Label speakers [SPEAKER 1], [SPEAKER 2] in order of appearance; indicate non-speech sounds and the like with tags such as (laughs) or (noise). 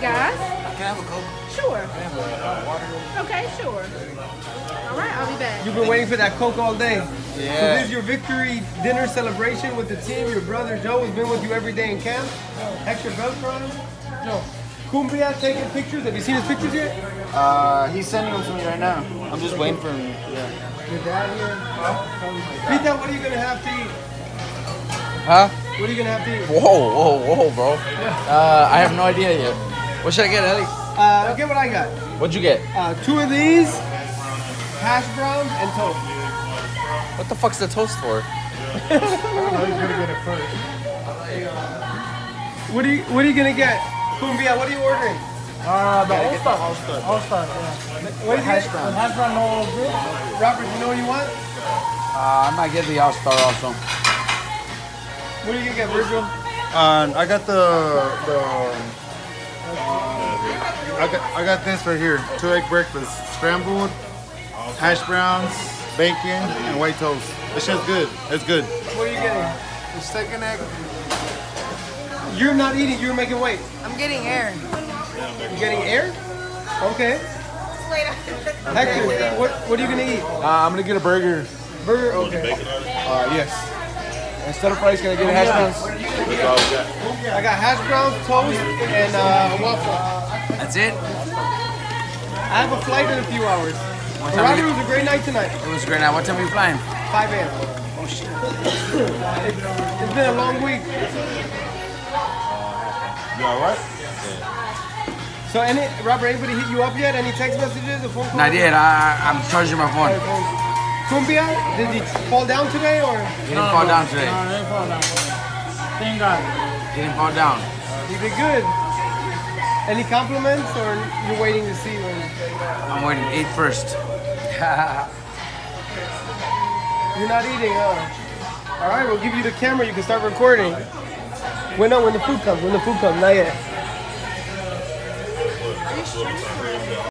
[SPEAKER 1] Guys?
[SPEAKER 2] Can I have a Coke?
[SPEAKER 1] Sure.
[SPEAKER 2] Can I have a uh, water?
[SPEAKER 1] Okay, sure. All right, I'll be back.
[SPEAKER 3] You've been waiting for that Coke all day.
[SPEAKER 2] Yeah.
[SPEAKER 3] So this is your victory dinner celebration with the team. Your brother Joe has been with you every day in camp. Hector Beltran. Joe. Cumbia taking pictures. Have you seen his pictures yet?
[SPEAKER 2] Uh, he's sending them to me right now. I'm just waiting for him. Yeah.
[SPEAKER 3] Your dad here. Pita, what are you gonna have to eat?
[SPEAKER 4] Huh?
[SPEAKER 3] What are you gonna have to eat?
[SPEAKER 4] Whoa, whoa, whoa, bro. (laughs) Uh, I have no idea yet. What should I get, Ellie?
[SPEAKER 3] Uh, get what I got.
[SPEAKER 4] What'd you get?
[SPEAKER 3] Uh, two of these, hash browns and toast.
[SPEAKER 4] What the fuck's the toast for? (laughs)
[SPEAKER 3] What are you What are you gonna get? Cumbia, what are you ordering?
[SPEAKER 5] Uh, the All Star. All Star, yeah.
[SPEAKER 3] What is
[SPEAKER 5] Hash
[SPEAKER 3] it?
[SPEAKER 5] brown. Hash brown, no good.
[SPEAKER 3] Robert, you know what you want?
[SPEAKER 4] Uh, I might get the All Star also.
[SPEAKER 3] What are you gonna get, Vergil?
[SPEAKER 6] Uh, I got the the. I got I got this right here. Two egg breakfast, scrambled, hash browns, bacon, and white toast. This shit's good. It's good.
[SPEAKER 3] What are you getting?
[SPEAKER 6] The second egg.
[SPEAKER 3] You're not eating. You're making weight.
[SPEAKER 7] I'm getting air.
[SPEAKER 3] You're getting air? Okay. Hector, what What are you gonna eat?
[SPEAKER 4] Uh, I'm gonna get a burger.
[SPEAKER 3] Burger. Okay.
[SPEAKER 4] Uh, yes. Instead of fries, going to get a hash browns?
[SPEAKER 3] I got hash browns, toast, and uh, waffle.
[SPEAKER 4] That's it.
[SPEAKER 3] I have a flight in a few hours.
[SPEAKER 4] time
[SPEAKER 3] Robert,
[SPEAKER 4] you-
[SPEAKER 3] it was a great night tonight.
[SPEAKER 4] It was great. Now, what time are you flying?
[SPEAKER 3] 5 a.m. Oh shit. it's been a long week.
[SPEAKER 6] You alright?
[SPEAKER 3] So, any Robert, anybody hit you up yet? Any text messages or phone calls?
[SPEAKER 4] Not yet. I, I'm charging my phone.
[SPEAKER 3] Cumbia, did he fall down today or
[SPEAKER 4] He didn't fall down today.
[SPEAKER 5] No, they fall down. Thank God.
[SPEAKER 4] He didn't fall down.
[SPEAKER 3] he did good? Any compliments or you're waiting to see when?
[SPEAKER 4] I'm waiting eight first. (laughs)
[SPEAKER 3] You're not eating, huh? All right, we'll give you the camera. You can start recording. When no, when the food comes. When the food comes, not yet.